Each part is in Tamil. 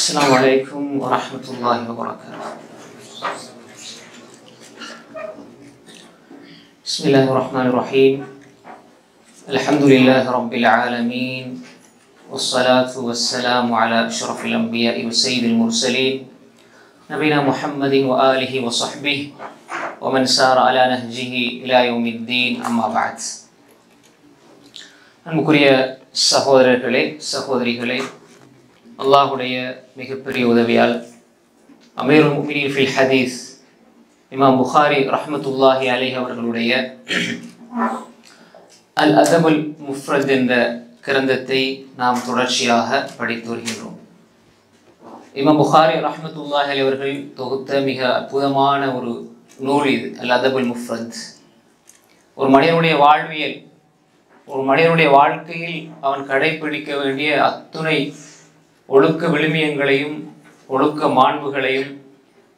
السلام عليكم ورحمة الله وبركاته. بسم الله الرحمن الرحيم. الحمد لله رب العالمين والصلاة والسلام على أشرف الأنبياء وسيد المرسلين نبينا محمد وآله وصحبه ومن سار على نهجه إلى يوم الدين أما بعد. أنكرية سهودر سهودري هلي அல்லாஹுடைய மிகப்பெரிய உதவியால் அமீருல் முஃமினீன் ஃபில் ஹதீஸ் இமாம் புகாரி ரஹமத்துல்லாஹி அலைஹி அவர்களுடைய அல் அதபுல் முஃப்ரத் என்ற கிரந்தத்தை நாம் தொடர்ச்சியாக படித்து வருகின்றோம். இமாம் புகாரி ரஹமத்துல்லாஹி அலி அவர்கள் தொகுத்த மிக அற்புதமான ஒரு நூல் இது அல் அதபுல் முஃப்ரத். ஒரு மனிதனுடைய வாழ்வியல் ஒரு மனிதனுடைய வாழ்க்கையில் அவன் கடைபிடிக்க வேண்டிய அத்துணை ஒழுக்க விழுமியங்களையும் ஒழுக்க மாண்புகளையும்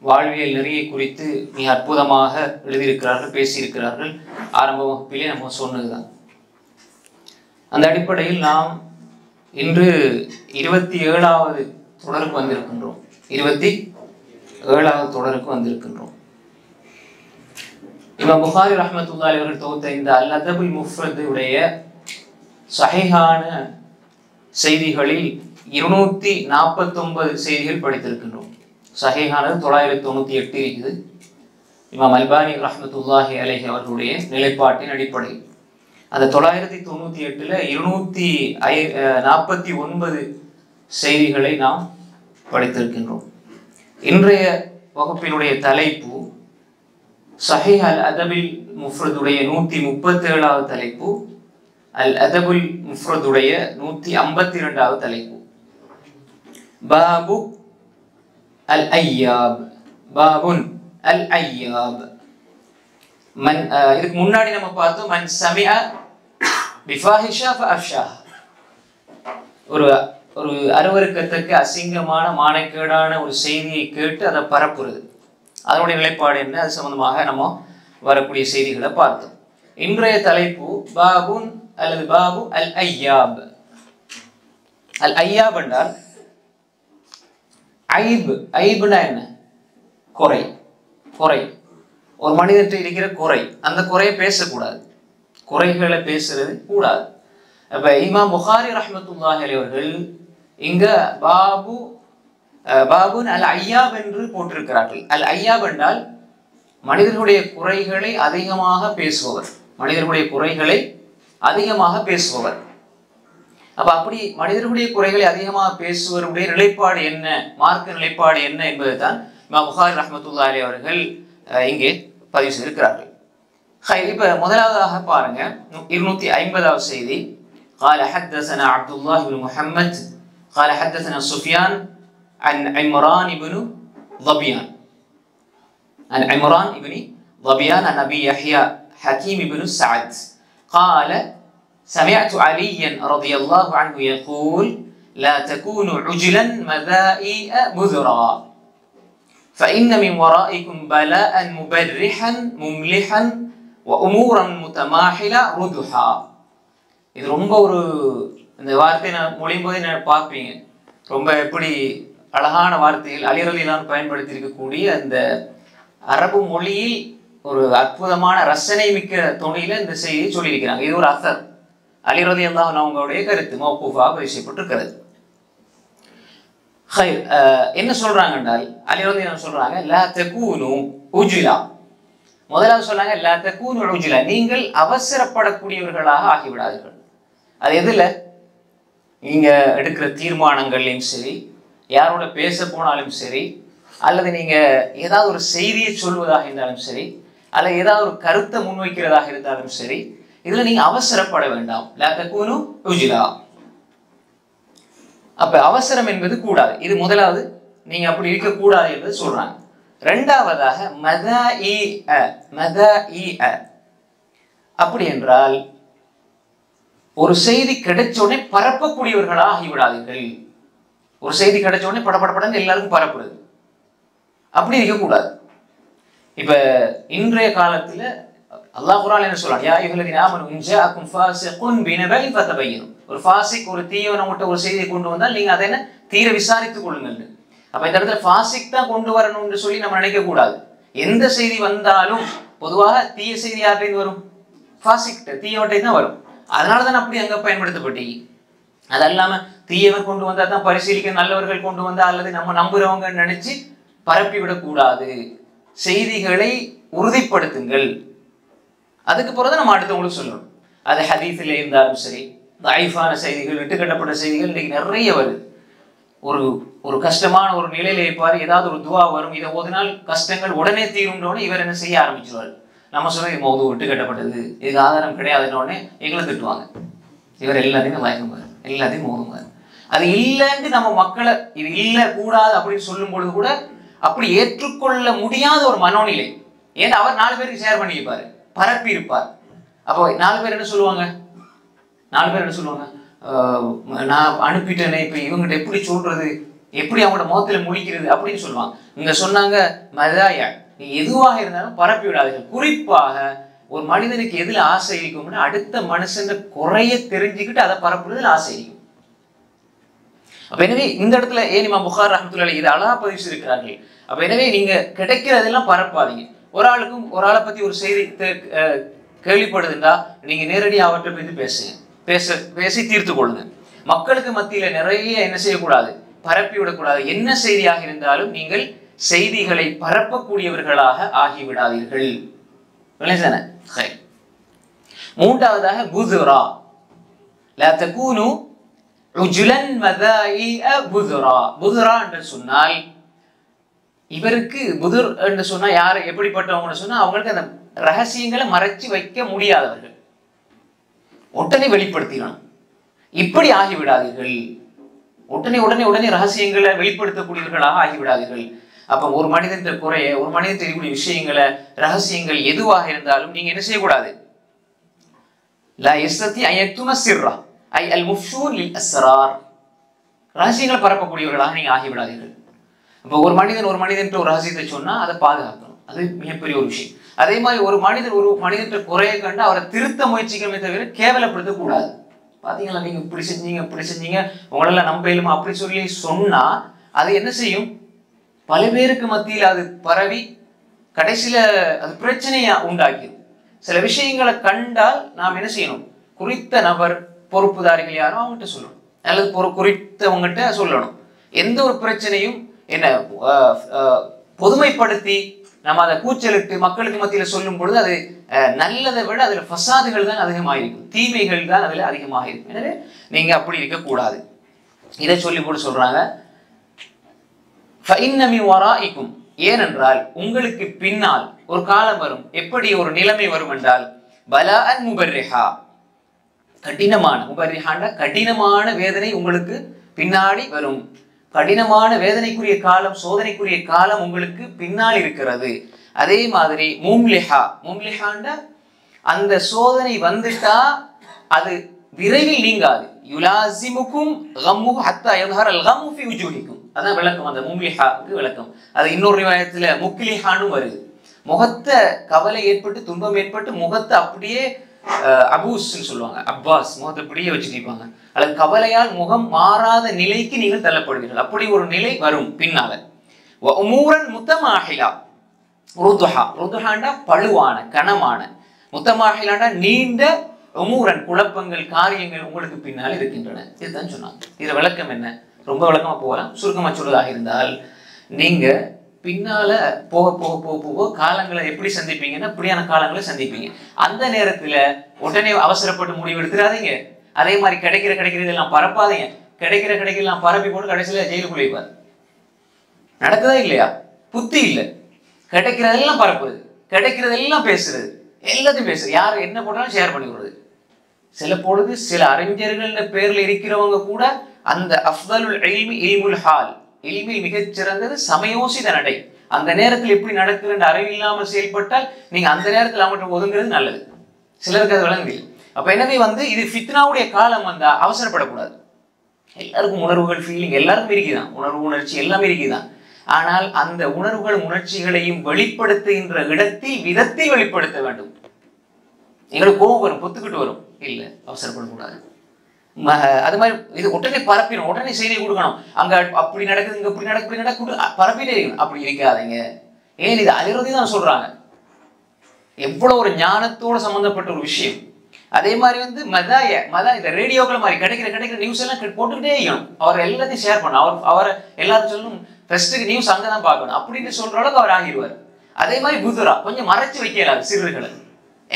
வாழ்வியல் நெறியை குறித்து மிக அற்புதமாக எழுதியிருக்கிறார்கள் பேசியிருக்கிறார்கள். ஆரம்ப வகுப்பிலே நம்ம சொன்னதுதான். அந்த அடிப்படையில் நாம் இன்று இருபத்தி ஏழாவது தொடருக்கு வந்திருக்கின்றோம். இருபத்தி ஏழாவது தொடருக்கு வந்திருக்கின்றோம். இமாம் புகாரி ரஹமத்துல்லாஹி அவர்கள் தொகுத்த இந்த அல் அதபுல் முஃப்ரதுடைய சகைகான செய்திகளில் இருநூத்தி நாற்பத்தொன்பது செய்திகள் படித்திருக்கின்றோம். சஹீஹானது தொள்ளாயிரத்தி தொண்ணூற்றி எட்டு இருக்குது. இமாம் அல்பானி ரஹமத்துல்லாஹி அலஹி அவர்களுடைய நிலைப்பாட்டின் அடிப்படையில். அந்த தொள்ளாயிரத்தி தொண்ணூற்றி எட்டில் இருநூத்தி ஐ நாற்பத்தி ஒன்பது செய்திகளை நாம் படித்திருக்கின்றோம். இன்றைய வகுப்பினுடைய தலைப்பு சஹி அல் அதபில் முஃப்ரதுடைய நூற்றி முப்பத்தி ஏழாவது தலைப்பு அல் அதபுல் முஃப்ரதுடைய நூற்றி ஐம்பத்தி ரெண்டாவது தலைப்பு. பாபு அல் ஐயாப் பாபுன் அல் ஐயாப் மன் இதுக்கு முன்னாடி நம்ம பார்த்தோம் மன் சமியா பிஃபாஹிஷா ஃபஅஃஷா ஒரு ஒரு அருவருக்கத்தக்க அசிங்கமான மானக்கேடான ஒரு செய்தியை கேட்டு அதை பரப்புறது. அதனுடைய நிலைப்பாடு என்ன? அது சம்பந்தமாக நம்ம வரக்கூடிய செய்திகளை பார்த்தோம். இன்றைய தலைப்பு பாபுன் அல்லது பாபு அல் ஐயாப் அல் ஐயாப் என்றால் ஐபு ஐபுனா என்ன? குறை. குறை. ஒரு மனிதர்கிட்ட இருக்கிற குறை. அந்த குறையை பேசக்கூடாது. குறைகளை பேசுறது கூடாது. அப்ப இமா புகாரி ரஹமத்துல்லாஹி அவர்கள் இங்க பாபு பாபுன் அல் ஐயாப் என்று போட்டிருக்கிறார்கள். அல் ஐயாப் என்றால் மனிதர்களுடைய குறைகளை அதிகமாக பேசுபவர். மனிதர்களுடைய குறைகளை அதிகமாக பேசுபவர். அப்ப அப்படி மனிதர்களுடைய குறைகளை அதிகமாக பேசுவருடைய நிலைப்பாடு என்ன மார்க்க நிலைப்பாடு என்ன என்பது தான் இமாம் புகாரி ரஹமத்துல்லா அலி அவர்கள் இங்கே பதிவு செய்திருக்கிறார்கள் இப்ப முதலாவதாக பாருங்க இருநூத்தி ஐம்பதாவது செய்தி قال حدثنا عبد الله بن محمد قال حدثنا سفيان عن عمران بن ظبيان عن عمران بن ظبيان عن ابي يحيى حكيم بن سعد قال سمعت عليا رضي الله عنه يقول لا تكونوا عجلا مذائئ مذرا فإن من ورائكم بلاء مبرحا مملحا وأمورا متماحلة ردحا இது ரொம்ப ஒரு இந்த வார்த்தையை நான் மொழியும் போது நான் பார்ப்பீங்க ரொம்ப எப்படி அழகான வார்த்தைகள் அலிரலிலான் பயன்படுத்தி இருக்கக்கூடிய அந்த அரபு மொழியில் ஒரு அற்புதமான ரசனை மிக்க தொழில இந்த செய்தியை சொல்லியிருக்கிறாங்க இது ஒரு அசர் அலிரதி அல்லாஹ் அவங்களுடைய கருத்து மௌகூஃபாக பேசப்பட்டிருக்கிறது. என்ன சொல்றாங்க என்றால் அலிரதி சொல்றாங்க லா தகூனு உஜிலா. முதலாவது சொன்னாங்க லா தகூனு உஜிலா. நீங்கள் அவசரப்படக்கூடியவர்களாக ஆகிவிடாதீர்கள். அது எதுல நீங்க எடுக்கிற தீர்மானங்கள்லையும் சரி யாரோட பேச போனாலும் சரி அல்லது நீங்க ஏதாவது ஒரு செய்தியை சொல்வதாக இருந்தாலும் சரி அல்லது ஏதாவது ஒரு கருத்தை முன்வைக்கிறதாக இருந்தாலும் சரி இதுல நீங்க அவசரப்பட வேண்டாம். லாத்தக்கூனு உஜிலா அப்ப அவசரம் என்பது கூடாது. இது முதலாவது. நீங்க அப்படி இருக்கக்கூடாது என்பது சொல்றாங்க. ரெண்டாவதாக மத இ மத இ அப்படி என்றால் ஒரு செய்தி கிடைச்ச உடனே பரப்பக்கூடியவர்களாக ஆகிவிடாதீர்கள். ஒரு செய்தி கிடைச்ச உடனே படப்படப்படன்னு எல்லாருக்கும் பரப்புறது. அப்படி இருக்கக்கூடாது. இப்ப இன்றைய காலத்துல அல்லாஹ் குரான் என்ன சொல்றான்? யா யுஹல்லதீன ஆமனு இன் ஜாஅக்கும் ஃபாஸிகுன் பினபைன் ஒரு ஃபாசிக் ஒரு தீயவன் உங்கள்கிட்ட ஒரு செய்தியை கொண்டு வந்தால் நீங்க அதை என்ன? தீர விசாரித்துக் கொள்ளுங்கள். அப்ப இந்த இடத்துல ஃபாசிக் தான் கொண்டு வரணும்னு சொல்லி நம்ம நினைக்க கூடாது. எந்த செய்தி வந்தாலும் பொதுவாக தீய செய்தி யார்கிட்ட வரும்? ஃபாசிக் தீயவட்டை தான் வரும். அதனால தான் அப்படி அங்க பயன்படுத்தப்பட்டி. அது இல்லாம தீயவர் கொண்டு வந்தா தான் பரிசீலிக்க நல்லவர்கள் கொண்டு வந்தா அல்லது நம்ம நம்புறவங்க நினைச்சு பரப்பி விடக்கூடாது செய்திகளை உறுதிப்படுத்துங்கள். அதுக்கு பிறகு நம்ம அடுத்தவங்களுக்கு சொல்லணும். அது ஹதீஸில் இருந்தாலும் சரி தாய்ஃபான செய்திகள் விட்டுக்கட்டப்பட்ட செய்திகள் இன்றைக்கு நிறைய வருது. ஒரு ஒரு கஷ்டமான ஒரு நிலையில இருப்பார் ஏதாவது ஒரு துவா வரும் இதை ஓதினால் கஷ்டங்கள் உடனே தீரும்னோடனே இவர் என்ன செய்ய ஆரம்பிச்சிருவார். நம்ம சொல்ல இது விட்டு கட்டப்பட்டது இதுக்கு ஆதாரம் கிடையாதுன்னொடனே எங்களை திட்டுவாங்க. இவர் எல்லாத்தையும் மயக்குமார் எல்லாத்தையும் மோதுமார் அது இல்லைன்னு நம்ம மக்களை இது இல்லை கூடாது அப்படின்னு சொல்லும் பொழுது கூட அப்படி ஏற்றுக்கொள்ள முடியாத ஒரு மனோநிலை. ஏன்னா அவர் நாலு பேருக்கு ஷேர் பண்ணியிருப்பாரு. பரப்பி இருப்பார் அப்போ நாலு பேர் என்ன சொல்லுவாங்க? நாலு பேர் என்ன சொல்லுவாங்க? நான் அனுப்பிட்டேனே இப்போ இவங்ககிட்ட எப்படி சொல்றது? எப்படி அவங்களோட முகத்துல முழிக்கிறது? அப்படின்னு சொல்லுவாங்க. இங்க சொன்னாங்க மதாயா நீ எதுவாக இருந்தாலும் பரப்பி விடாதீர்கள் குறிப்பாக ஒரு மனிதனுக்கு எதில் ஆசை இருக்கும்னா அடுத்த மனுஷன் குறைய தெரிஞ்சுக்கிட்டு அதை பரப்புறதுல ஆசை இருக்கும். அப்ப எனவே இந்த இடத்துல ஏன் இமாம் புகார் ரஹமத்துல்லாஹி இது அழகா பதிவு இருக்கிறார்கள் அப்ப எனவே நீங்க கிடைக்கிறதெல்லாம் பரப்பாதீங்க. ஒரு ஆளுக்கும் ஒரு ஆளை பத்தி ஒரு செய்தி தெ- கேள்விப்படுதுண்டா நீங்க நேரடியாக அவற்றை போய் பேசுங்க. பேச பேசி தீர்த்து கொள்ளுங்க. மக்களுக்கு மத்தியில நிறைய என்ன செய்யக்கூடாது? பரப்பி விடக்கூடாது. என்ன செய்தியாக இருந்தாலும் நீங்கள் செய்திகளை பரப்பக்கூடியவர்களாக ஆகிவிடாதீர்கள். மூன்றாவதாக புதுரா. லா தகூனு புதுரா. புதுரா என்று சொன்னால் இவருக்கு புதிர் என்று சொன்னா யார் எப்படிப்பட்டவங்கன்னு சொன்னா அவங்களுக்கு அந்த ரகசியங்களை மறைச்சு வைக்க முடியாதவர்கள். உடனே வெளிப்படுத்திடணும் இப்படி ஆகிவிடாதீர்கள். உடனே உடனே உடனே ரகசியங்களை வெளிப்படுத்தக்கூடியவர்களாக ஆகிவிடாதீர்கள். அப்ப ஒரு மனிதன் குறைய ஒரு மனிதன் தெரியக்கூடிய விஷயங்களை ரகசியங்கள் எதுவாக இருந்தாலும் நீங்க என்ன செய்யக்கூடாது? லா இஸ்ரத்தி அன் சிர்ரா ஐ அல் முஃப்ஷூன் அஸ்ரார். ரகசியங்களை பரப்பக்கூடியவர்களாக நீங்க ஆகிவிடாதீர்கள். இப்போ ஒரு மனிதன் ஒரு மனிதன் ஒரு ரகசியத்தை சொன்னால் அதை பாதுகாக்கணும். அது மிகப்பெரிய ஒரு விஷயம். அதே மாதிரி ஒரு மனிதர் ஒரு மனிதன் குறைய கண்டு அவரை திருத்த முயற்சிக்கணுமே தவிர கேவலப்படுத்தக்கூடாது பார்த்தீங்களா நீங்கள் இப்படி செஞ்சீங்க இப்படி செஞ்சீங்க உங்களெல்லாம் நம்ப இயலுமா அப்படி சொல்லி சொன்னால் அது என்ன செய்யும்? பல பேருக்கு மத்தியில் அது பரவி கடைசியில் அது பிரச்சனையாக உண்டாக்கிடும். சில விஷயங்களை கண்டால் நாம் என்ன செய்யணும்? குறித்த நபர் பொறுப்புதாரிகள் யாரோ அவங்ககிட்ட சொல்லணும். அல்லது பொறு குறித்தவங்ககிட்ட சொல்லணும். எந்த ஒரு பிரச்சனையும் என்ன பொதுமைப்படுத்தி நம்ம அதை கூச்சலிட்டு மக்களுக்கு மத்தியில் சொல்லும் பொழுது அது நல்லதை விட அதில் ஃபசாதுகள் தான் அதிகமாக இருக்கும் தீமைகள் தான் அதில் அதிகமாக இருக்கும் எனவே நீங்கள் அப்படி இருக்கக்கூடாது. இதை சொல்லி கூட சொல்கிறாங்க ஃபைன்னமி வரா ஏனென்றால் உங்களுக்கு பின்னால் ஒரு காலம் வரும். எப்படி ஒரு நிலைமை வரும் என்றால் பலா அன் கடினமான முபர்ரிஹாண்டா கடினமான வேதனை உங்களுக்கு பின்னாடி வரும். கடினமான வேதனைக்குரிய காலம் சோதனைக்குரிய காலம் உங்களுக்கு பின்னால் இருக்கிறது. அதே மாதிரி மும்லிஹா. மும்லிஹாண்ட அந்த சோதனை வந்துட்டா அது விரைவில் நீங்காது. யுலாசிமுக்கும் கம்மு ஹத்தா அல் கம்மு ஃபி உஜூஹிக்கும். அதான் விளக்கம். அந்த மும்லிஹாக்கு விளக்கம். அது இன்னொரு நிவாயத்தில் முக்லிஹானும் வருது. முகத்தை கவலை ஏற்பட்டு துன்பம் ஏற்பட்டு முகத்தை அப்படியே அபூஸ்ன்னு சொல்லுவாங்க. அப்பாஸ் முகத்தை அப்படியே வச்சுக்கிப்பாங்க அல்லது கவலையால் முகம் மாறாத நிலைக்கு நீங்கள் தள்ளப்படுவீர்கள். அப்படி ஒரு நிலை வரும் பின்னால. வ உமூரன் முத்தமாஹிலா. ருதுஹா. ருதுஹாண்டா பழுவான கனமான. முத்தமாகிலாண்டா நீண்ட உமூரன் குழப்பங்கள் காரியங்கள் உங்களுக்கு பின்னால் இருக்கின்றன. இதுதான் சொன்னாங்க. இது விளக்கம் என்ன? ரொம்ப விளக்கமா போகலாம். சுருக்கமா சொல்வதாக இருந்தால் நீங்க பின்னால போக போக போக போக காலங்களை எப்படி சந்திப்பீங்கன்னா இப்படியான காலங்களை சந்திப்பீங்க. அந்த நேரத்துல உடனே அவசரப்பட்டு முடிவு எடுத்துடாதீங்க அதே மாதிரி கிடைக்கிற கிடைக்கிறதெல்லாம் பரப்பாதீங்க. கிடைக்கிற கிடைக்கிறதெல்லாம் பரப்பி போட்டு கடைசியில ஜெயிலுக்குள்ளே வைப்பார் நடக்குதா இல்லையா? புத்தி இல்லை. கிடைக்கிறதெல்லாம் பரப்புறது கிடைக்கிறதெல்லாம் பேசுறது. எல்லாத்தையும் பேசுறது யார் என்ன போட்டாலும் ஷேர் பண்ணி விடுறது. சில பொழுது சில அறிஞர்கள்ன்ற பேர்ல இருக்கிறவங்க கூட அந்த அஃதலுல் இல்மி இல்முல் ஹால் இல்மில் மிகச்சிறந்தது சமயோசித நடை. அந்த நேரத்தில் எப்படி நடக்குதுன்ற அறிவில்லாமல் செயல்பட்டால் நீங்க அந்த நேரத்தில் அவற்றை ஒதுங்குறது நல்லது. சிலருக்கு அது விளங்குது அப்ப எனவே வந்து இது ஃபித்னாவுடைய காலம் வந்தா அவசரப்படக்கூடாது. எல்லாருக்கும் உணர்வுகள் ஃபீலிங் எல்லாருக்கும் இருக்குதான். உணர்வு உணர்ச்சி எல்லாமே இருக்குதான். ஆனால் அந்த உணர்வுகள் உணர்ச்சிகளையும் வெளிப்படுத்துகின்ற இடத்தில் விதத்தை வெளிப்படுத்த வேண்டும். எங்களுக்கு கோபம் வரும் பொத்துக்கிட்டு வரும். இல்லை அவசரப்படக்கூடாது. அது மாதிரி இது உடனே பரப்பிடும். உடனே செய்தி கொடுக்கணும். அங்க அப்படி நடக்குது இங்க இப்படி நடக்குது இப்படி நடக்குது. பரப்பிட்டே இருக்கணும். அப்படி இருக்காதீங்க. ஏன் இது அலிரதி தான் சொல்றாங்க. எவ்வளவு ஒரு ஞானத்தோட சம்பந்தப்பட்ட ஒரு விஷயம். அதே மாதிரி வந்து மதாய மதா இந்த ரேடியோக்கள் மாதிரி கிடைக்கிற கிடைக்கிற நியூஸ் எல்லாம் போட்டுக்கிட்டே இருக்கணும். அவர் எல்லாத்தையும் ஷேர் பண்ணணும். அவர் அவர் எல்லாரும் சொல்லணும் ஃபர்ஸ்ட்டுக்கு நியூஸ் அங்கே தான் பார்க்கணும். அப்படின்னு சொல்ற அளவுக்கு அவர் ஆகிடுவார். அதே மாதிரி புதுரா கொஞ்சம் மறைச்சு வைக்கலாம் சிறுகளை.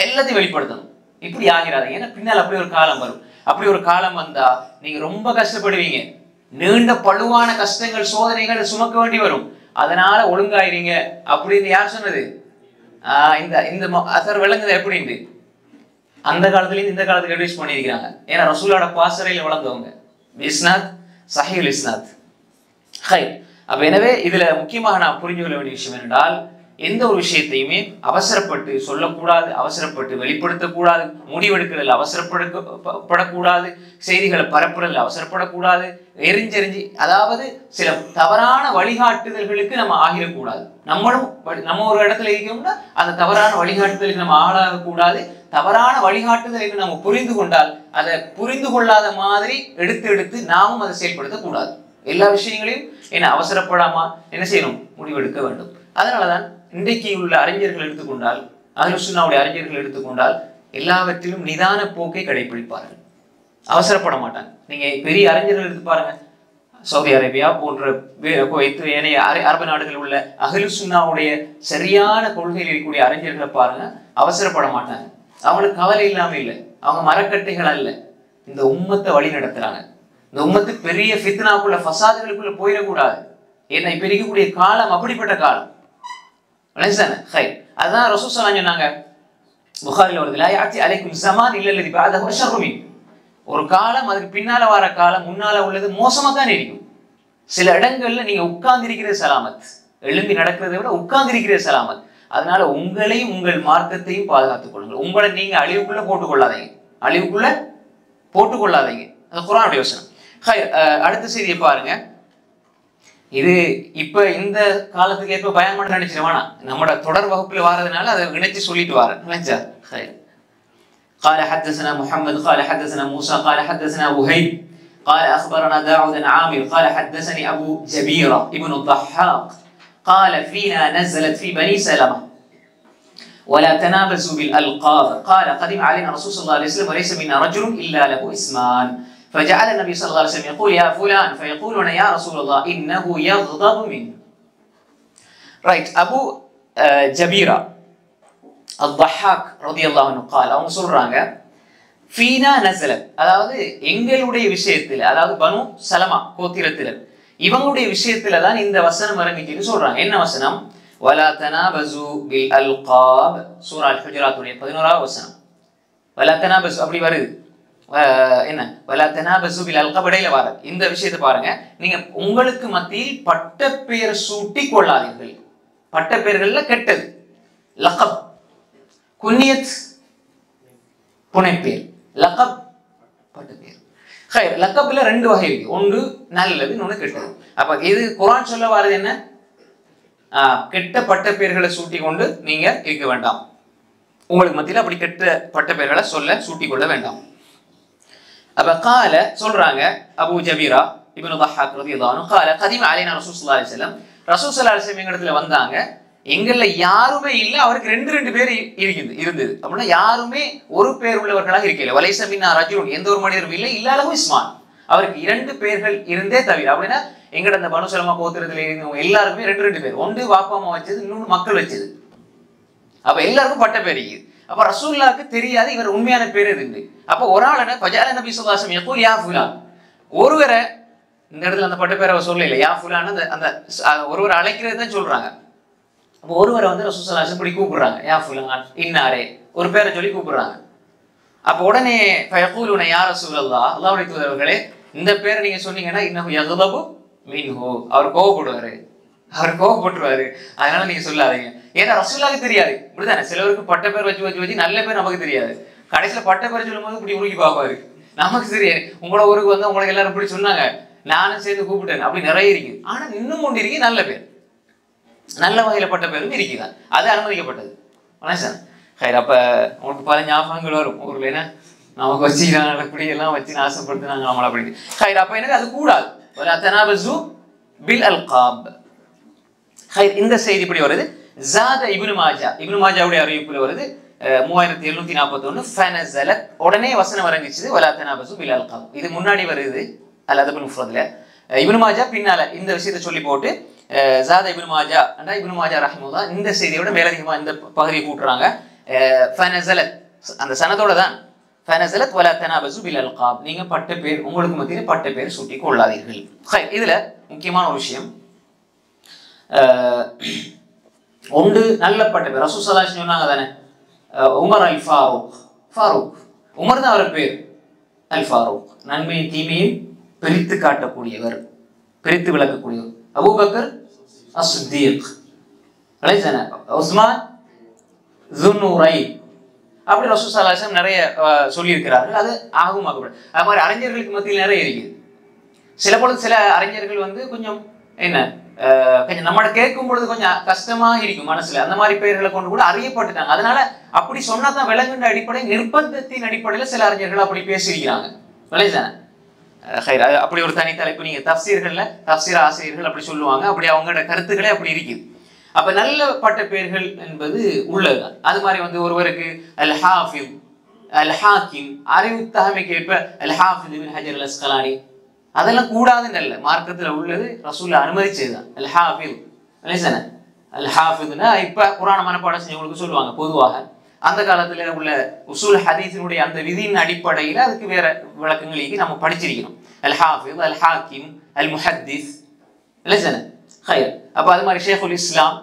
எல்லாத்தையும் வெளிப்படுத்தணும். இப்படி ஆகிறாதீங்க ஏன்னா பின்னால் அப்படி ஒரு காலம் வரும். அப்படி ஒரு காலம் வந்தா நீங்க ரொம்ப கஷ்டப்படுவீங்க. நீண்ட பழுவான கஷ்டங்கள் சோதனைகள் சுமக்க வேண்டி வரும். அதனால ஒழுங்காயிருங்க அப்படின்னு யார் சொன்னது? இந்த இந்த ம- அசர் விளங்குது எப்படின்னு அந்த காலத்துலேயும் இந்த காலத்துக்கு அட்வைஸ் பண்ணியிருக்கிறாங்க. ஏன்னா ரசூலோட பாசறையில் வளர்ந்தவங்க இஸ்நாத் சஹீல் இஸ்நாத். ஹை அப்ப எனவே இதுல முக்கியமாக நான் புரிஞ்சு கொள்ள வேண்டிய விஷயம் என்றால் எந்த ஒரு விஷயத்தையுமே அவசரப்பட்டு சொல்லக்கூடாது அவசரப்பட்டு வெளிப்படுத்தக்கூடாது முடிவெடுக்கிறதுல அவசரப்படக்கூடாது செய்திகளை பரப்புறதில் அவசரப்படக்கூடாது எரிஞ்செறிஞ்சு அதாவது சில தவறான வழிகாட்டுதல்களுக்கு நம்ம ஆகிடக்கூடாது. நம்மளும் நம்ம ஒரு இடத்துல இருக்கோம்னா அந்த தவறான வழிகாட்டுதலுக்கு நம்ம ஆளாகக்கூடாது. தவறான வழிகாட்டுதலுக்கு நம்ம புரிந்து கொண்டால் அதை புரிந்து கொள்ளாத மாதிரி எடுத்து எடுத்து நாமும் அதை செயல்படுத்தக்கூடாது. எல்லா விஷயங்களையும் என்ன அவசரப்படாமா என்ன செய்யணும்? முடிவெடுக்க வேண்டும். அதனாலதான் இன்றைக்கு உள்ள அறிஞர்கள் எடுத்துக்கொண்டால் அகலுசுனாவுடைய அறிஞர்கள் எடுத்துக்கொண்டால் எல்லாவற்றிலும் நிதான போக்கை கடைபிடிப்பார்கள். அவசரப்பட மாட்டாங்க. நீங்க பெரிய அறிஞர்கள் எடுத்து பாருங்க. சவுதி அரேபியா போன்ற வே- ஏனைய அரபு நாடுகள் உள்ள அகலுசுனாவுடைய சரியான கொள்கையில் இருக்கக்கூடிய அறிஞர்களை பாருங்க. அவசரப்பட மாட்டாங்க. அவங்களுக்கு கவலை இல்லாமல் இல்லை. அவங்க மரக்கட்டைகள் அல்ல. இந்த உம்மத்தை வழி நடத்துறாங்க. இந்த உம்மத்து பெரிய ஃபித்னாக்குள்ள ஃபசாதுகளுக்குள்ள போயிடக்கூடாது. ஏன்னா இப்ப இருக்கக்கூடிய காலம் அப்படிப்பட்ட காலம். விளங்குதானே? ஹை. அதுதான் ரசூசலா சொன்னாங்க புகாரில் வருது லா யாத்தி சமான் இல்லை இல்லை அதை ஷர்ரு மின். ஒரு காலம் அதுக்கு பின்னால வர காலம் முன்னால உள்ளது மோசமாக தான் இருக்கும். சில இடங்கள்ல நீங்க உட்கார்ந்திருக்கிறது சலாமத் எழும்பி நடக்கிறதை விட உட்கார்ந்திருக்கிறது சலாமத். அதனால உங்களையும் உங்கள் மார்க்கத்தையும் பாதுகாத்துக் கொள்ளுங்கள். உங்களை நீங்க அழிவுக்குள்ள போட்டுக் கொள்ளாதீங்க. அழிவுக்குள்ள போட்டுக் கொள்ளாதீங்க. அது குரானுடைய வசனம். ஹை, அடுத்த செய்தியை பாருங்க. இது இப்ப இந்த காலத்துக்கு ஏற்ப பயன் பண்ண நினைச்சிட வேணாம் நம்மட தொடர் வகுப்புல வாரதுனால அதை இணைச்சு சொல்லிட்டு வரேன் நினைச்சா ஹை. قال حدثنا محمد قال حدثنا موسى قال حدثنا وهيب قال أخبرنا داود بن عامر قال حدثني أبو جبيرة ابن الضحاك قال فينا نزلت في بني سلمة ولا تنابزوا بالألقاب قال قدم علينا رسول صلى الله عليه وسلم وليس منا رجل إلا له اسمان فجعل النبي صلى الله عليه وسلم يقول يا فلان فيقولون يا رسول الله إنه يغضب منه ரைட் அபு அஹ், ஜபீரா அத்தஹாக் ரதியல்லாஹு அன்ஹு قال அவங்க சொல்றாங்க ஃபீனா நஸலத் அதாவது எங்களுடைய விஷயத்துல அதாவது பனு சலமா கோத்திரத்துல இவங்களுடைய விஷயத்துல தான் இந்த வசனம் இறங்கிச்சுன்னு சொல்றாங்க என்ன வசனம் வலா தனாபசு பில் அல்காப் சூரா அல் ஹுஜராத்துடைய பதினோராவது வசனம் வலா தனாபசு அப்படி வருது அஹ் என்ன? வலா தனாபசு பில் அல்காப் இடையில வர இந்த விஷயத்தை பாருங்க. நீங்க உங்களுக்கு மத்தியில் பட்ட பெயர் சூட்டி கொள்ளாதீர்கள். பட்ட பெயர்கள்ல கெட்டது. லகப். குன்னியத். புனைப்பேர் லகப். பட்ட பேர் ஹை லக்கப்ல ரெண்டு வகை இருக்கு. ஒன்று நல்லது இன்னொன்று கெட்டது. அப்ப இது குரான் சொல்ல வர்றது என்ன? ஆஹ், கெட்ட பட்ட பெயர்களை சூட்டி கொண்டு நீங்க இருக்க வேண்டாம். உங்களுக்கு மத்தியில் அப்படி கெட்ட பட்ட பெயர்களை சொல்ல சூட்டி கொள்ள வேண்டாம். அப்ப கால சொல்றாங்க அபு ஜபீரா இப்னு தஹாக் கால கதிம அலைனா ரசூல் ஸல்லல்லாஹு அலைஹி வஸல்லம். ரசூல் ஸல்லல்லாஹு அலைஹி வந்தாங்க? எங்கள்ல யாருமே இல்லை அவருக்கு ரெண்டு ரெண்டு பேர் இருக்குது இருந்தது. அப்படின்னா யாருமே ஒரு பேர் உள்ளவர்களாக இருக்கல. வலைசமின் ரஜூன் எந்த ஒரு மனிதரும் இல்லை இல்லாதவும் இஸ்மான். அவருக்கு இரண்டு பேர்கள் இருந்தே தவிர அப்படின்னா எங்கட அந்த பனுசலமா கோத்திரத்துல இருந்தவங்க எல்லாருக்குமே ரெண்டு ரெண்டு பேர். ஒன்று வாப்பாமா வச்சது இன்னொன்று மக்கள் வச்சது. அப்ப எல்லாருக்கும் பட்ட பேர் இருக்குது அப்ப ரசூல்லாவுக்கு தெரியாது இவர் உண்மையான பேர் இருந்து அப்ப ஒரு ஆள் என்ன பஜால நபி சுல்லாசம் எப்போ யா ஃபுலான். ஒருவரை இந்த இடத்துல அந்த பட்டு பேரை அவர் சொல்லல யா ஃபுலான்னு அந்த அந்த ஒருவரை அழைக்கிறது தான் சொல்றாங்க. அப்போ ஒருவரை வந்து ரசூசல்லாசம் இப்படி கூப்பிடுறாங்க யா ஃபுலான் இன்னாரே. ஒரு பேரை சொல்லி கூப்பிடுறாங்க. அப்போ உடனே ஃபயகூலுன யா ரசூலல்லா அல்லாஹ்வுடைய தூதர்களே இந்த பேரை நீங்க சொன்னீங்கன்னா இன்னஹு மீன் ஹோ அவர் கோவப்படுவாரு. அவர் கோவப்பட்டுருவாரு. அதனால நீங்க சொல்லாதீங்க. ஏன்னா ரசூலாக்கு தெரியாது. இப்படிதானே சிலவருக்கு பட்ட பேர் வச்சு வச்சு வச்சு நல்ல பேர் நமக்கு தெரியாது. கடைசியில பட்ட பேர் சொல்லும்போது இப்படி உருகி பார்ப்பாரு. நமக்கு தெரியாது. உங்களோட ஊருக்கு வந்து உங்களுக்கு எல்லாரும் இப்படி சொன்னாங்க. நானும் சேர்ந்து கூப்பிட்டேன். அப்படி நிறைய இருக்குது ஆனா இன்னும் கொண்டு இருக்கு நல்ல பேர். நல்ல வகையில பட்ட பேரும் இருக்குதான். அது அனுமதிக்கப்பட்டது. மனசன். ஹைர் உங்களுக்கு பல ஞாபகங்கள் வரும். ஊர்ல என்ன நமக்கு வச்சு இப்படி எல்லாம் வச்சு நாசப்படுத்தினாங்க நம்மளை அப்படி ஹைர் அப்போ எனக்கு அது கூடாது. ஒரு அத்தனா பில் அல் காப் ஹைர் இந்த செய்தி இப்படி வருது. ஜாத இப்னு மாஜா. இப்னு மாஜாவுடைய அறிவிப்புல வருது மூவாயிரத்தி எழுநூத்தி நாற்பத்தி ஒண்ணு ஃபனசலத் உடனே வசனம் வரங்கிச்சது வலாத்தனாபசு பிலால் பில் இது முன்னாடி வருது அல்லாத அதபுல் முஃப்ரத்ல. இப்னு மாஜா பின்னால இந்த விஷயத்தை சொல்லி போட்டு ஜாத இப்னு மாஜா அண்டா இப்னு மாஜா ரஹமுல்லா இந்த செய்தியோட மேலதிகமா இந்த பகுதியை கூட்டுறாங்க. ஃபனசலத் அந்த சனதோட தான். ஃபனசலத் வலா தனாபசு பில் அல் காப் நீங்க பட்ட பேர் உங்களுக்கு மத்தியில் பட்ட பேர் சூட்டி கொள்ளாதீர்கள். இதில் முக்கியமான ஒரு விஷயம் ஒன்று நல்ல பட்ட பேர். ரசூ சலாஷ் சொன்னாங்க தானே Umar al Farooq. Farooq. Umar தான் அவர் பேர். அல் ஃபாரூக். நன்மையும் தீமையும் பிரித்து காட்டக்கூடியவர். பிரித்து விளக்கக்கூடியவர். அபூபக்கர் அசுத்தீக் அலைசன உஸ்மான் ஜுன்னூரை அப்படி ரசூ சலாசம் நிறைய சொல்லியிருக்கிறார்கள். அது ஆகும் ஆகப்படும். அது மாதிரி அறிஞர்களுக்கு மத்தியில் நிறைய இருக்குது. சில பொழுது சில அறிஞர்கள் வந்து கொஞ்சம் என்ன கொஞ்சம் நம்மள கேட்கும் பொழுது கொஞ்சம் கஷ்டமா இருக்கும் மனசுல. அந்த மாதிரி பெயர்களை கொண்டு கூட அறியப்பட்டுட்டாங்க. அதனால அப்படி சொன்னா தான் விலங்குன்ற அடிப்படை நிர்பந்தத்தின் அடிப்படையில சில அறிஞர்கள் அப்படி பேசியிருக்கிறாங்க. அப்படி ஒரு தனி தலைப்பு. நீங்க தப்சீர்கள்ல தப்சீர் ஆசிரியர்கள் அப்படி சொல்லுவாங்க. அப்படி அவங்களோட கருத்துக்களே அப்படி இருக்குது. அப்ப நல்ல பட்ட பெயர்கள் என்பது உள்ளதுதான் அது மாதிரி வந்து ஒருவருக்கு அல் ஹாஃபிம் அல் ஹாக்கிம் அறிவு தகமைக்கு ஏற்ப அல் ஹாஃபிம் ஹஜர் அல் அஸ்கலானி அதெல்லாம் கூடாதுன்னு இல்லை. மார்க்கத்தில் உள்ளது ரசூல்ல அனுமதிச்சதுதான். அல் ஹாஃபில் அலிசன அல் ஹாஃபிதுன்னா இப்போ குரான மனப்பாடம் செஞ்சவங்களுக்கு சொல்லுவாங்க பொதுவாக. அந்த காலத்தில் உள்ள உசூல் ஹதீஸினுடைய அந்த விதியின் அடிப்படையில் அதுக்கு வேற விளக்கங்களுக்கு நம்ம படிச்சிருக்கணும் அல் ஹாஃபித் அல் ஹாக்கிம் அல் முஹத்திஸ் அலிசன ஹயர். அப்போ அது மாதிரி ஷேஃபுல் இஸ்லாம்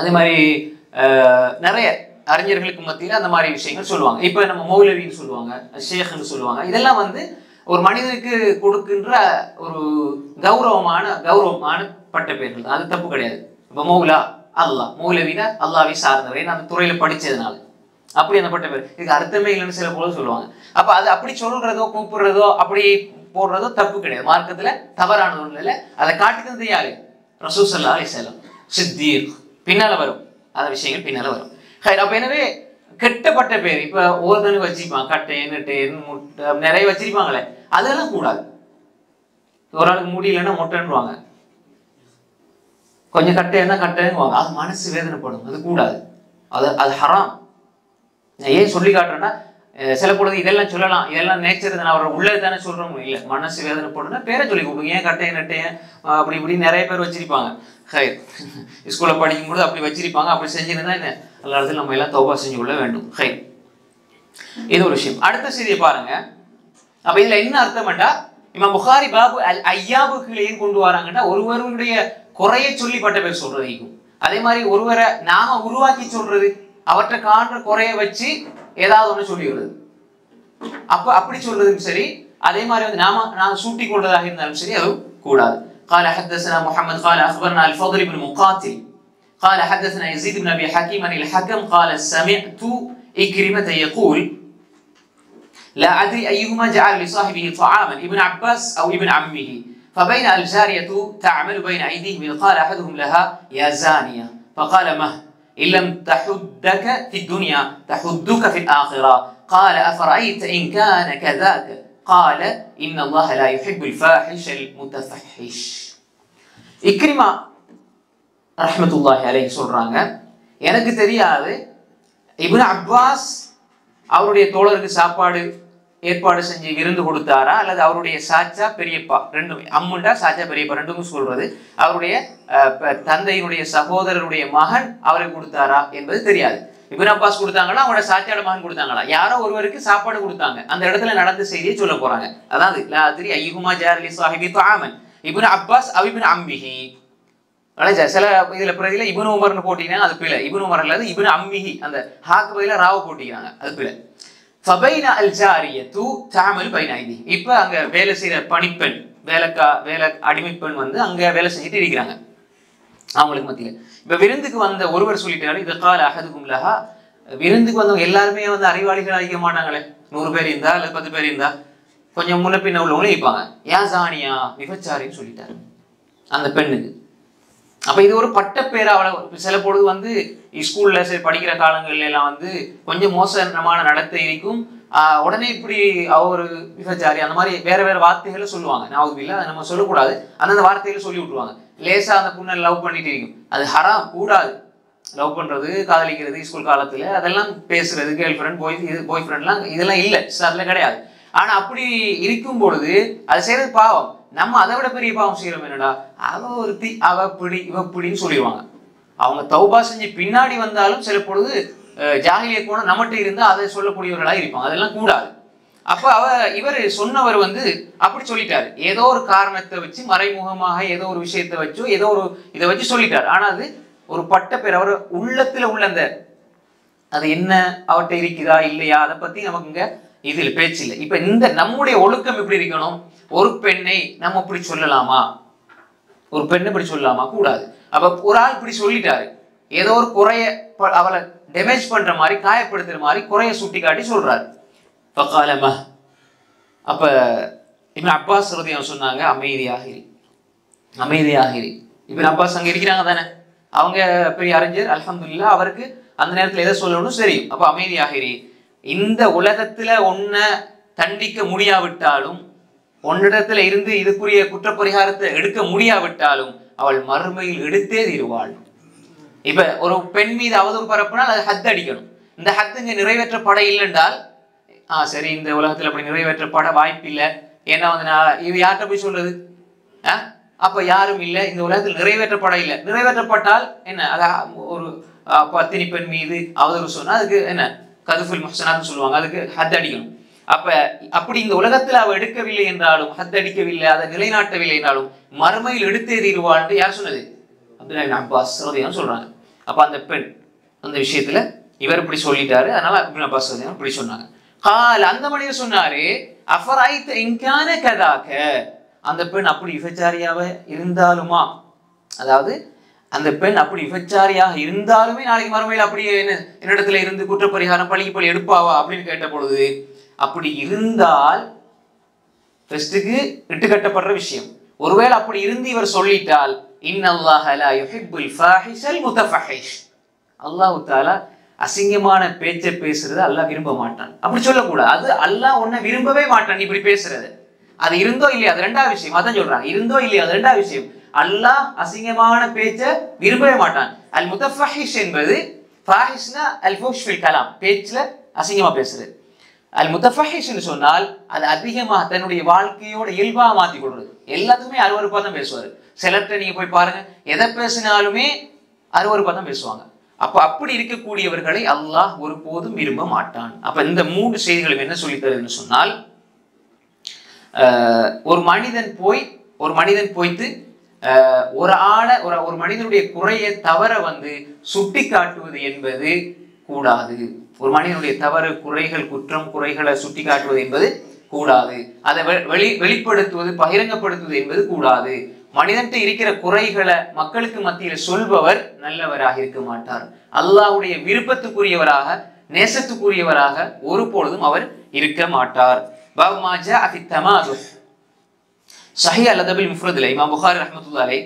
அதே மாதிரி நிறைய அறிஞர்களுக்கு மத்தியில் அந்த மாதிரி விஷயங்கள் சொல்லுவாங்க. இப்போ நம்ம மௌலவின்னு சொல்லுவாங்க ஷேஹ்னு சொல்லுவாங்க. இதெல்லாம் வந்து ஒரு மனிதனுக்கு கொடுக்கின்ற ஒரு கௌரவமான கௌரவமான பட்ட பெயர்கள் அது தப்பு கிடையாது. இப்போ மௌலா அல்லாஹ். மௌலவினா அல்லாவை சார்ந்தவர். ஏன்னா அந்த துறையில் படித்ததுனால அப்படி அந்த பட்ட பேர். இதுக்கு அர்த்தமே இல்லைன்னு சில போல சொல்லுவாங்க. அப்போ அது அப்படி சொல்கிறதோ கூப்பிடுறதோ அப்படி போடுறதோ தப்பு கிடையாது. மார்க்கத்தில் தவறானது ஒன்றும் இல்லை. அதை காட்டி யாரு? ரசூசல்லா அலிசலம் சித்தீர். பின்னால் வரும். அந்த விஷயங்கள் பின்னால் வரும். அப்போ எனவே கெட்டப்பட்ட பேர். இப்ப ஒவ்வொருத்தனுக்கு வச்சிருப்பான் கட்டை நெட்டை முட்டை நிறைய வச்சிருப்பாங்களே அதெல்லாம் கூடாது. ஒரு ஆளுக்கு முடியலன்னா முட்டைன்னுவாங்க. கொஞ்சம் கட்டை கட்டைன்னு கட்டைங்குவாங்க அது மனசு வேதனைப்படும். அது கூடாது. அது அது ஹராம். நான் ஏன் சொல்லி காட்டுறேன்னா சில பொழுது இதெல்லாம் சொல்லலாம். இதெல்லாம் நேச்சர் தானே. அவர் உள்ளது தானே சொல்றோம். இல்லை மனசு வேதனைப்படுனா பேரை சொல்லி கொடுப்பேன் ஏன் கட்டையன் நட்டையன் அப்படி இப்படி நிறைய பேர் வச்சிருப்பாங்க. ஹை ஸ்கூலில் படிக்கும்போது அப்படி வச்சிருப்பாங்க. அப்படி செஞ்சிருந்தா என்ன? எல்லா இடத்துல நம்ம எல்லாம் தௌபா செஞ்சு கொள்ள வேண்டும் ஹை இது ஒரு விஷயம் அடுத்த செய்தியை பாருங்க அப்ப இதுல என்ன அர்த்தம்டா இமாம் புகாரி பாபு அல் ஐயாபுகளையும் கொண்டு வராங்கன்னா ஒருவருடைய குறைய சொல்லி பட்ட பேர் சொல்றதைக்கும் அதே மாதிரி ஒருவரை நாம உருவாக்கி சொல்றது அவற்றை காண்ற குறைய வச்சு ஏதாவது ஒண்ணு சொல்லிடுறது அப்ப அப்படி சொல்றதும் சரி அதே மாதிரி வந்து நாம நாம சூட்டி கொள்றதாக இருந்தாலும் சரி அதுவும் கூடாது قال حدثنا محمد قال اخبرنا الفضل بن مقاتل قال حدثنا يزيد بن أبي حكيم عن الحكم قال سمعت إكرمة يقول لا أدري أيهما جعل لصاحبه طعاما ابن عباس أو ابن عمه. فبين الجارية تعمل بين أيديهم قال أحدهم لها يا زانية. فقال مه إن لم تحدك في الدنيا تحدك في الآخرة. قال أفرأيت إن كان كذاك؟ قال إن الله لا يحب الفاحش المتفحش. إكرمة ரஹ்மத்துல்லாஹி அலைஹி சொல்கிறாங்க எனக்கு தெரியாது. இப்னு அப்பாஸ் அவருடைய தோழருக்கு சாப்பாடு ஏற்பாடு செஞ்சு விருந்து கொடுத்தாரா? அல்லது அவருடைய சாச்சா பெரியப்பா? ரெண்டுமே. அம்முண்டா சாச்சா பெரியப்பா ரெண்டுக்கும் சொல்றது. அவருடைய தந்தையினுடைய சகோதரருடைய மகன் அவருக்கு கொடுத்தாரா என்பது தெரியாது. இபின் அப்பாஸ் கொடுத்தாங்களா? அவங்களோட சாச்சியோட மகன் கொடுத்தாங்களா? யாரோ ஒருவருக்கு சாப்பாடு கொடுத்தாங்க. அந்த இடத்துல நடந்த செய்தியை சொல்ல போறாங்க. அதாவது லா ஐயுமா ஜாரலி சாஹிபி துஆமன். இப்னு அப்பாஸ் அவ் அம்பிஹி அழைச்சா சில இதில் பிரதியில் இபுன் உமர்னு போட்டிங்கன்னா அது பிழை. இபுன் உமர் அல்லது இபுன் அம்மிஹி அந்த ஹாக்கு பதில ராவ போட்டிக்கிறாங்க. அது பிழை. ஃபபைனா அல் ஜாரியத்து தாமல் பைனாயிதி இப்போ அங்கே வேலை செய்கிற பணிப்பெண் வேலைக்கா வேலை அடிமைப்பெண் வந்து அங்கே வேலை செஞ்சுட்டு இருக்கிறாங்க. அவங்களுக்கு மத்தியில். இப்போ விருந்துக்கு வந்த ஒருவர் சொல்லிட்டாரு இது கால அகதுக்கும் லஹா. விருந்துக்கு வந்தவங்க எல்லாருமே வந்து அறிவாளிகள் அழிக்க மாட்டாங்களே. நூறு பேர் இருந்தா இல்லை பத்து பேர் இருந்தா கொஞ்சம் முன்ன பின்ன உள்ளவங்களும் இருப்பாங்க. ஏன் சாணியா விபச்சாரின்னு சொல்லிட்டாரு. அந்த பெண்ணுக்கு. அப்போ இது ஒரு பட்டப்பேரா சில பொழுது வந்து ஸ்கூல்ல சரி படிக்கிற காலங்கள்ல எல்லாம் வந்து கொஞ்சம் மோசமான நடத்தை இருக்கும். உடனே இப்படி அவர் ஒரு விபச்சாரி அந்த மாதிரி வேற வேற வார்த்தைகளை சொல்லுவாங்க. நான் இல்லை அதை நம்ம சொல்லக்கூடாது. அந்தந்த வார்த்தைகளை சொல்லி விட்டுருவாங்க. லேசா அந்த பொண்ணை லவ் பண்ணிட்டு இருக்கும். அது ஹராம் கூடாது. லவ் பண்றது காதலிக்கிறது ஸ்கூல் காலத்துல அதெல்லாம் பேசுறது கேர்ள் ஃப்ரெண்ட் பாய் இது பாய் ஃப்ரெண்ட்லாம் இதெல்லாம் இல்லை. இஸ்லாத்துல கிடையாது. ஆனா அப்படி இருக்கும் பொழுது அது செய்யறது பாவம். நம்ம அதை விட பெரிய பாவம் செய்யறோம் என்னடா? அவ ஒருத்தி அவ பிடி இவ பிடின்னு சொல்லிடுவாங்க. அவங்க தௌபா செஞ்சு பின்னாடி வந்தாலும் சில பொழுது அஹ், ஜாகிலிய நம்மகிட்ட இருந்து அதை சொல்லக்கூடியவர்களாக இருப்பாங்க. அதெல்லாம் கூடாது. அப்போ அவ இவர் சொன்னவர் வந்து அப்படி சொல்லிட்டாரு. ஏதோ ஒரு காரணத்தை வச்சு மறைமுகமாக ஏதோ ஒரு விஷயத்தை வச்சோ ஏதோ ஒரு இதை வச்சு சொல்லிட்டார். ஆனால் அது ஒரு பட்ட பேர். அவர் உள்ளத்தில் உள்ள அந்த அது என்ன அவர்கிட்ட இருக்குதா இல்லையா அதை பற்றி நமக்கு இங்கே இதில் பேச்சு இல்லை இப்ப இந்த நம்முடைய ஒழுக்கம் எப்படி இருக்கணும்? ஒரு பெண்ணை நம்ம இப்படி சொல்லலாமா? ஒரு பெண்ணை இப்படி சொல்லலாமா? கூடாது. அப்ப ஒரு ஆள் இப்படி சொல்லிட்டாரு. ஏதோ ஒரு குறைய ப- அவளை டேமேஜ் பண்ற மாதிரி காயப்படுத்துற மாதிரி குறைய சுட்டி காட்டி சொல்றாரு ஃபகாலமா அப்ப இவன் அப்பாஸ் ரதியம் சொன்னாங்க அமைதியாகிரி அமைதியாகிரி இப்போ அப்பாஸ் அங்க இருக்கிறாங்க தானே? அவங்க பெரிய அறிஞர் அலமதுல்லா அவருக்கு அந்த நேரத்தில் எதை சொல்லணும் சரி அப்போ அமைதியாகிரி இந்த உலகத்தில் ஒன்றை தண்டிக்க முடியாவிட்டாலும் உன்னிடத்துல இருந்து இதுக்குரிய குற்றப்பரிகாரத்தை எடுக்க முடியாவிட்டாலும் அவள் மறுமையில் எடுத்தே தீருவாள். இப்ப ஒரு பெண் மீது அவதூறு பரப்புனால் அது ஹத் அடிக்கணும். இந்த ஹத் இங்கே நிறைவேற்றப்பட இல்லை என்றால் ஆ சரி இந்த உலகத்தில் அப்படி நிறைவேற்றப்பட வாய்ப்பில்லை ஏன்னா வந்து நான் இது யார்கிட்ட போய் சொல்றது? ஆ? அப்போ யாரும் இல்லை. இந்த உலகத்தில் நிறைவேற்றப்பட இல்லை. நிறைவேற்றப்பட்டால் என்ன? அது ஒரு பத்தினி பெண் மீது அவதூறு சொன்னால் அதுக்கு என்ன? கதுஃபுல் முஹ்சனாத்னு சொல்லுவாங்க. அதுக்கு ஹத் அடிக்கணும். அப்ப அப்படி இந்த உலகத்துல அவள் எடுக்கவில்லை என்றாலும் ஹத் அடிக்கவில்லை அதை நிலைநாட்டவில்லை என்றாலும் மறுமையில் எடுத்தே தீருவாள்னு யார் சொன்னது? அப்துல்லா அப்பாஸ் ரதியான்னு சொல்றாங்க. அப்ப அந்த பெண் அந்த விஷயத்துல இவர் இப்படி சொல்லிட்டாரு. அதனால அப்துல் அப்பாஸ் ரதியான் இப்படி சொன்னாங்க. கால் அந்த மனிதர் சொன்னாரு அஃபராய்த் எங்கான கதாக்க அந்த பெண் அப்படி விபச்சாரியாவ இருந்தாலுமா? அதாவது அந்த பெண் அப்படி விபச்சாரியாக இருந்தாலுமே நாளைக்கு மறுமையில் அப்படியே என்ன என்னிடத்துல இருந்து குற்றப்பரிகாரம் பழிக்கு பழி எடுப்பாவா அப்படின்னு கேட்ட பொழுது அப்படி இருந்தால் ஃபர்ஸ்ட்டுக்கு இட்டுக்கட்டப்படுற விஷயம். ஒருவேளை அப்படி இருந்து இவர் சொல்லிட்டால் இன்னல்லாஹ தாலா அசிங்கமான பேச்சை பேசுறது அல்லாஹ் விரும்ப மாட்டான். அப்படி சொல்லக்கூடாது. அது அல்லாஹ் உன்னை விரும்பவே மாட்டான் நீ இப்படி பேசுறது. அது இருந்தோ இல்லையா அது ரெண்டாவது விஷயம். அதான் சொல்றாங்க. இருந்தோ இல்லையா அது ரெண்டாவது விஷயம். அல்லாஹ் அசிங்கமான பேச்சை விரும்பவே மாட்டான். அல் முதஃபஹிஷ் என்பது ஃபாஹிஷ்னா அல் ஃபுஷ் ஃபில் கலாம். பேச்சுல அசிங்கமா பேசுறது. அல் முத்தஃபஹிஷ்னு சொன்னால் அது அதிகமாக தன்னுடைய வாழ்க்கையோட இயல்பாக மாத்தி கொடுறது எல்லாத்துக்குமே அருவருப்பாக தான் பேசுவார். சிலர்கிட்ட நீங்க போய் பாருங்க எதை பேசினாலுமே அருவருப்பாக தான் பேசுவாங்க. அப்ப அப்படி இருக்கக்கூடியவர்களை அல்லாஹ் ஒருபோதும் விரும்ப மாட்டான். அப்ப இந்த மூன்று செய்திகளும் என்ன சொல்லித்தருதுன்னு சொன்னால் ஆஹ், ஒரு மனிதன் போய் ஒரு மனிதன் போய்த்து ஒரு ஆளை ஒரு ஒரு மனிதனுடைய குறையை தவற வந்து சுட்டி காட்டுவது என்பது கூடாது. ஒரு மனிதனுடைய தவறு குறைகள் குற்றம் குறைகளை சுட்டி காட்டுவது என்பது கூடாது. அதை வெளி வெளிப்படுத்துவது பகிரங்கப்படுத்துவது என்பது கூடாது. மனிதன்கிட்ட இருக்கிற குறைகளை மக்களுக்கு மத்தியில் சொல்பவர் நல்லவராக இருக்க மாட்டார். அல்லாவுடைய விருப்பத்துக்குரியவராக நேசத்துக்குரியவராக ஒருபொழுதும் அவர் இருக்க மாட்டார். பாபு அதி தமாது ஷஹி அல்லதபில் முஃப்ரதில் இமாம் புகாரி ரஹமத்துல்லாலே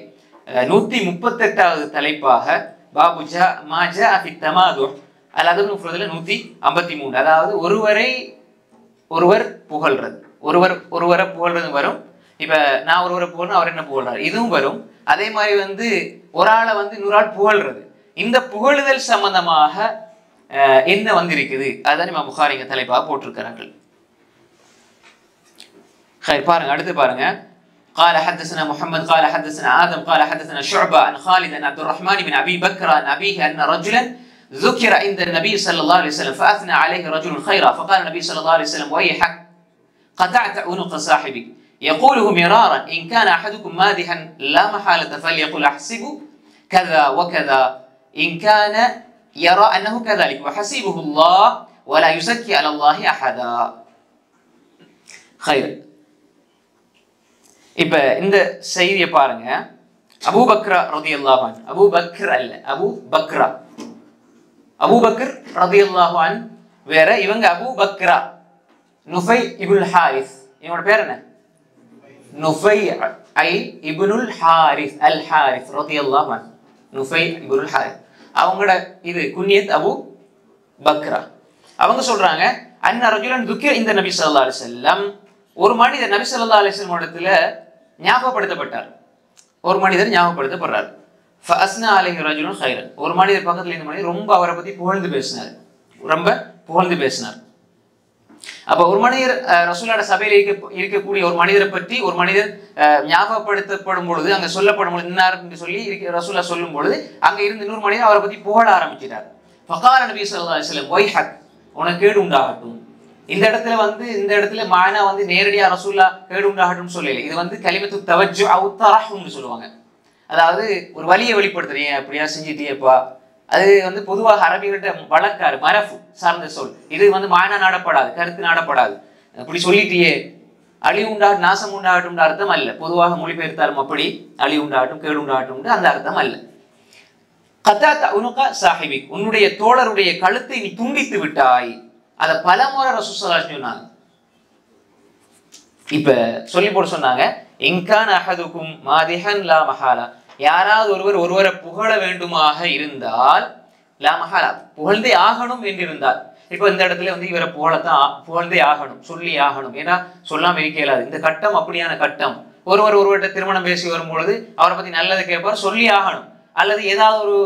நூற்றி முப்பத்தெட்டாவது தலைப்பாக பாபு ஜா மா ஜா அஃபி தமாது அல்லதபில் முஃப்ரதில் நூத்தி ஐம்பத்தி மூணு அதாவது ஒருவரை ஒருவர் புகழ்றது. ஒருவர் ஒருவரை புகழ்றது வரும். இப்போ நான் ஒருவரை புகழ்னா அவர் என்ன புகழ்றாரு? இதுவும் வரும். அதே மாதிரி வந்து ஒரு ஆளை வந்து நூறாள் புகழ்றது. இந்த புகழுதல் சம்பந்தமாக என்ன வந்திருக்குது? அதுதான் நம்ம புகாரிங்க தலைப்பாக போட்டிருக்கிறார்கள். பாருங்க அடுத்து பாருங்க. قال حدثنا محمد قال حدثنا آدم قال حدثنا شعبة عن خالد عن عبد الرحمن بن أبي بكر عن أبيه أن رجلا ذكر عند النبي صلى الله عليه وسلم فأثنى عليه رجل خيرا فقال النبي صلى الله عليه وسلم ويحك قطعت عنق صاحبك يقوله مرارا إن كان أحدكم مادحا لا محالة فليقل أحسب كذا وكذا. إن كان يرى أنه كذلك وحسيبه الله ولا يزكي على الله أحدا. خير. இப்ப இந்த செய்தியை பாருங்க. அபூ பக்ரா ரதி அல்லாஹான் அபூ பக்ர் அல்ல அபூ பக்ரா. அபூ பக்ர் ரதி அல்லாஹான் வேற இவங்க Abu Bakra. Nufay ibnul Harith. இவனோட பேர் என்ன? நுஃபை ஐ இபுனுல் ஹாரிஸ் அல் ஹாரிஸ் ரதி அல்லாஹான் நுஃபை இபுனுல் ஹாரிஸ். அவங்களோட இது குன்யத் அபூ பக்ரா. அவங்க சொல்றாங்க அன்ன ரஜுலன் துக்கிய இந்த நபி ஸல்லல்லாஹு அலைஹி ஒரு மனிதர் நபி ஸல்லல்லாஹு அலைஹி இடத்துல ஞாபகப்படுத்தப்பட்டார். ஒரு மனிதர் ஞாபகப்படுத்தப்படுறார். ஃபஸ்னா அலைஹி ரஜுலன் ஹைரன் ஒரு மனிதர் பக்கத்தில் இந்த மனிதர் ரொம்ப அவரை பற்றி புகழ்ந்து பேசினார். ரொம்ப புகழ்ந்து பேசினார். அப்போ ஒரு மனிதர் ரசூலாட ரசூலோட இருக்க இருக்கக்கூடிய ஒரு மனிதரை பற்றி ஒரு மனிதர் ஞாபகப்படுத்தப்படும் பொழுது அங்கே சொல்லப்படும் பொழுது இன்னார் என்று சொல்லி இருக்க ரசூலா சொல்லும் பொழுது அங்கே இருந்து இன்னொரு மனிதர் அவரை பற்றி புகழ ஆரம்பிச்சிட்டார். ஃபகார் நபி சொல்லா சில ஒய் ஹக் உனக்கு கேடு உண்டாகட்டும். இந்த இடத்துல வந்து இந்த இடத்துல மானா வந்து நேரடியாக ரசூல்லா கேடுண்டாகட்டும் சொல்லல. இது வந்து கலிமத்து தவஜு அவு சொல்லுவாங்க. அதாவது ஒரு வழியை வெளிப்படுத்துறீங்க அப்படியா செஞ்சிட்டியப்பா அது வந்து பொதுவாக அரபிகிட்ட வழக்காறு மரபு சார்ந்த சொல். இது வந்து மானா நாடப்படாது கருத்து நாடப்படாது. அப்படி சொல்லிட்டியே. அழிவு உண்டாகட்டும் நாசம் உண்டாகட்டும் அர்த்தம் அல்ல. பொதுவாக மொழிபெயர்த்தாலும் அப்படி அழிவு உண்டாகட்டும் கேடு உண்டாகட்டும் அந்த அர்த்தம் அல்ல. கதா உனுகா சாஹிபிக் உன்னுடைய தோழருடைய கழுத்தை நீ துண்டித்து விட்டாய். அதை பலமுறை ரசூசலா சொன்னாங்க. இப்ப சொல்லி போட சொன்னாங்க இன்கான் அஹதுக்கும் மாதிஹன் லா மஹாலா. யாராவது ஒருவர் ஒருவரை புகழ வேண்டுமாக இருந்தால் லா மஹாலா புகழ்ந்தே ஆகணும் என்றிருந்தால். இப்போ இந்த இடத்துல வந்து இவரை புகழத்தான் புகழ்ந்தே ஆகணும் சொல்லி ஆகணும். ஏன்னா சொல்லாம இருக்க இயலாது. இந்த கட்டம் அப்படியான கட்டம். ஒருவர் ஒருவர்கிட்ட திருமணம் பேசி வரும்பொழுது அவரை பத்தி நல்லது கேட்பார் சொல்லி ஆகணும். அல்லது ஏதாவது ஒரு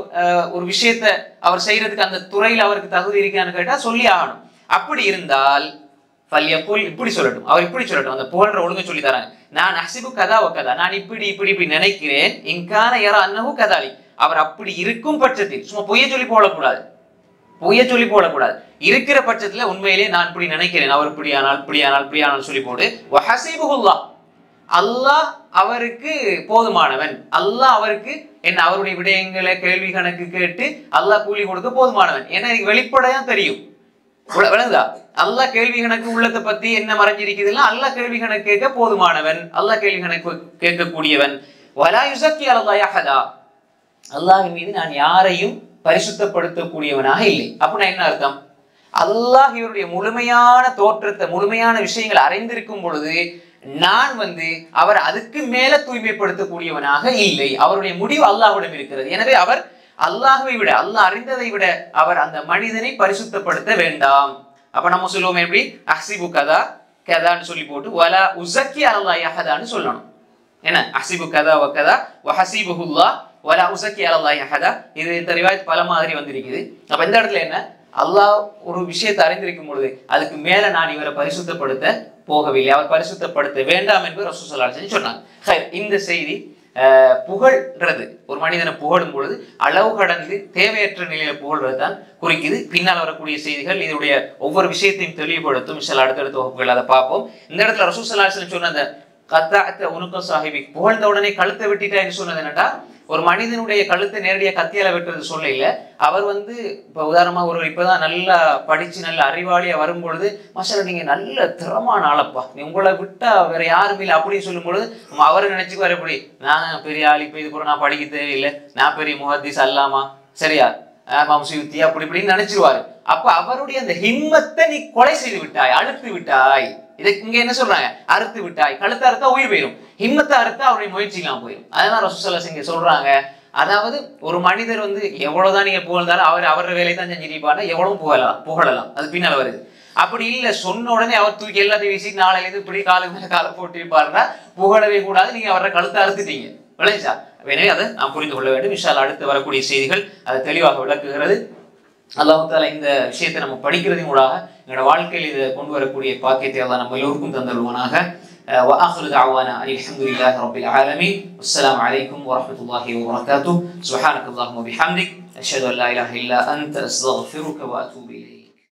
ஒரு விஷயத்த அவர் செய்யறதுக்கு அந்த துறையில் அவருக்கு தகுதி இருக்கான்னு கேட்டா சொல்லி ஆகணும். அப்படி இருந்தால் ஃபல்யகுல் இப்படி சொல்லட்டும். அவர் இப்படி சொல்லட்டும். அந்த புகழ்ற ஒழுங்கு சொல்லி தராங்க நான் அசிபு கதா கதா நான் இப்படி இப்படி இப்படி நினைக்கிறேன். இங்கான யாரோ அன்னகு கதாலி. அவர் அப்படி இருக்கும் பட்சத்தில் சும்மா பொய்ய சொல்லி போடக்கூடாது. பொய்ய சொல்லி போடக்கூடாது. இருக்கிற பட்சத்துல உண்மையிலேயே நான் இப்படி நினைக்கிறேன். அவர் இப்படியானால் இப்படி ஆனால் சொல்லி போடு. வஹசிபுல்லா அல்லாஹ் அவருக்கு போதுமானவன். அல்லாஹ் அவருக்கு என்ன அவருடைய விடயங்களை கேள்வி கணக்கு கேட்டு அல்லாஹ் கூலி கொடுக்க போதுமானவன். ஏன்னா எனக்கு வெளிப்படையா தெரியும். விளங்குதா? அல்லாஹ் கேள்வி கணக்கு உள்ளத்தை பத்தி என்ன மறைஞ்சிருக்குதுன்னா அல்லாஹ் கேள்வி கணக்கு கேட்க போதுமானவன். அல்லாஹ் கேள்வி கணக்கு கேட்கக்கூடியவன். வலா யுசக்கி அல்லாஹ் அல்லாஹின் மீது நான் யாரையும் பரிசுத்தப்படுத்தக்கூடியவனாக இல்லை. அப்படின்னா என்ன அர்த்தம்? அல்லாஹ் இவருடைய முழுமையான தோற்றத்தை முழுமையான விஷயங்கள் அறிந்திருக்கும் பொழுது நான் வந்து அவர் அதுக்கு மேல தூய்மைப்படுத்தக்கூடியவனாக இல்லை. அவருடைய முடிவு அல்லாஹ்விடம் இருக்கிறது. எனவே அவர் அல்லாஹுவை விட அல்லாஹ் அறிந்ததை விட அவர் அந்த மனிதனை பரிசுத்தப்படுத்த வேண்டாம். அப்ப நம்ம சொல்லுவோம் எப்படி? அஹ்சிபு கதா கதான்னு சொல்லி போட்டு வலா உசக்கி அல்லாஹ் யஹதான்னு சொல்லணும். என்ன? அஹ்சிபு கதா வ கதா வஹசிபுல்லா ஹசீபுல்லாஹ் வலா உசக்கி அல்லாஹ் யஹதா இது இந்த ரிவாயத் பல மாதிரி வந்திருக்குது. அப்ப இந்த இடத்துல என்ன? அல்லாஹ் ஒரு விஷயத்தை அறிந்திருக்கும் பொழுது அதுக்கு மேல நான் இவரை பரிசுத்தப்படுத்த போகவில்லை. அவர் பரிசுத்தப்படுத்த வேண்டாம் என்று ரசூசல்லா சொன்னாங்க. இந்த செய்தி அஹ், புகழ்றது. ஒரு மனிதனை புகழும் பொழுது அளவு கடந்து தேவையற்ற நிலையில புகழ்றது தான் குறிக்குது. பின்னால் வரக்கூடிய செய்திகள் இதனுடைய ஒவ்வொரு விஷயத்தையும் தெளிவுபடுத்தும். சில அடுத்தடுத்த வகுப்புகள் அதை பார்ப்போம். இந்த இடத்துல ரசூசலாசன் சொன்ன அந்த கத்தாத்த உனுக்க சாஹிபி புகழ்ந்த உடனே கழுத்தை வெட்டிட்டான்னு சொன்னது என்னட்டா? ஒரு மனிதனுடைய கழுத்தை நேரடியாக கத்தியால வெட்டுறது சொல்ல அவர் வந்து இப்போ உதாரணமாக ஒரு இப்பதான் நல்லா படித்து நல்ல அறிவாளியாக வரும்பொழுது மசாலா நீங்கள் நல்ல திறமான ஆளப்பா. நீ உங்களை விட்டா வேற யாரும் இல்லை. அப்படின்னு சொல்லும் பொழுது நம்ம அவரை நினைச்சுக்குவார் எப்படி? நான் பெரிய ஆள் இப்போ இது கூட நான் படிக்க தேவையில்லை. நான் பெரிய முஹத்திஸ் அல்லாமா? சரியா? மம்சுயுத்தி அப்படி இப்படின்னு நினைச்சிருவாரு. அப்போ அவருடைய அந்த ஹிம்மத்தை நீ கொலை செய்து விட்டாய் அழுத்து விட்டாய். இதுக்கு இங்க என்ன சொல்றாங்க? அறுத்து விட்டாய். கழுத்த அறுத்தா உயிர் போயிடும் ஹிம்மத்தை அறுத்தா அவருடைய முயற்சி போயிடும் அதனால ரசூசல்லா இங்க சொல்றாங்க. அதாவது ஒரு மனிதர் வந்து எவ்வளவுதான் நீங்க புகழ்ந்தாலும் அவர் அவர வேலையை தான் செஞ்சிருப்பாங்க எவ்வளவு புகழலாம் புகழலாம். அது பின்னால வருது. அப்படி இல்ல சொன்ன உடனே அவர் தூக்கி எல்லாத்தையும் வீசி நாளையிலேருந்து இப்படி காலை மேலே காலை போட்டு இருப்பாருன்னா புகழவே கூடாது. நீங்க அவரை கழுத்தை அறுத்துட்டீங்க. விளைஞ்சா? எனவே அதை நாம் புரிந்து கொள்ள வேண்டும். விஷால் அடுத்து வரக்கூடிய செய்திகள் அதை தெளிவாக விளக்குகிறது. அல்லாஹால இந்த விஷயத்தை நம்ம படிக்கிறதின் மூலமாக எங்களோட வாழ்க்கையில் இதை கொண்டு வரக்கூடிய பாக்கியத்தை அல்லாஹ் நம்ம எல்லோருக்கும் தந்தருவானாக وآخر دعوانا أن الحمد لله رب العالمين والسلام عليكم ورحمة الله وبركاته سبحانك اللهم وبحمدك أشهد أن لا إله إلا أنت أستغفرك وأتوب إليك